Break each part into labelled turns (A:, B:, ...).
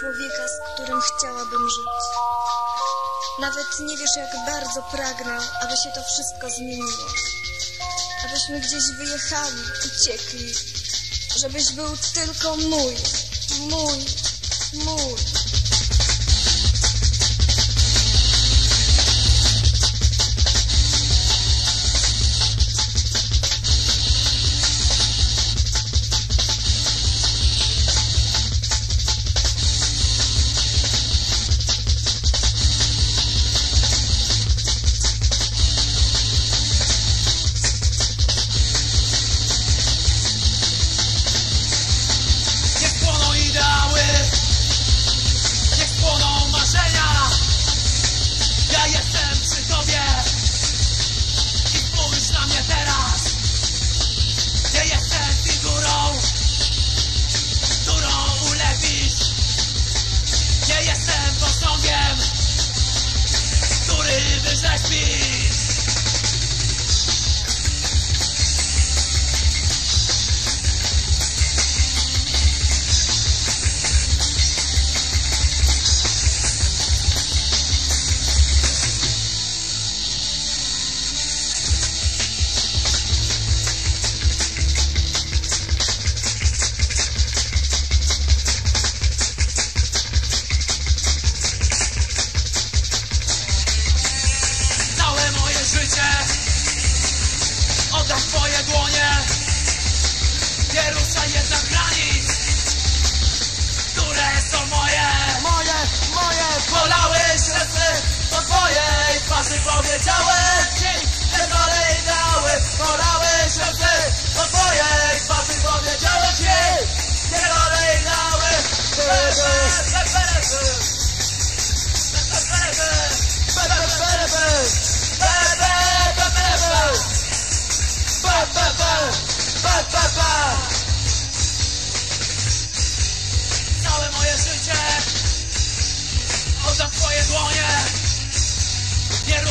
A: człowieka, z którym chciałabym żyć. Nawet nie wiesz, jak bardzo pragnę, aby się to wszystko zmieniło. Abyśmy gdzieś wyjechali, uciekli. Żebyś był tylko mój, mój, mój.
B: Nordeste!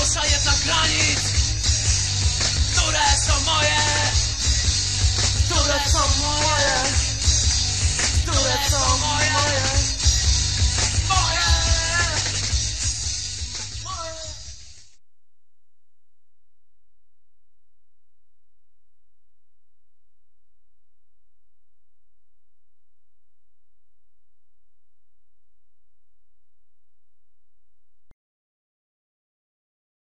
B: Dotrza jednak granic Które są moje.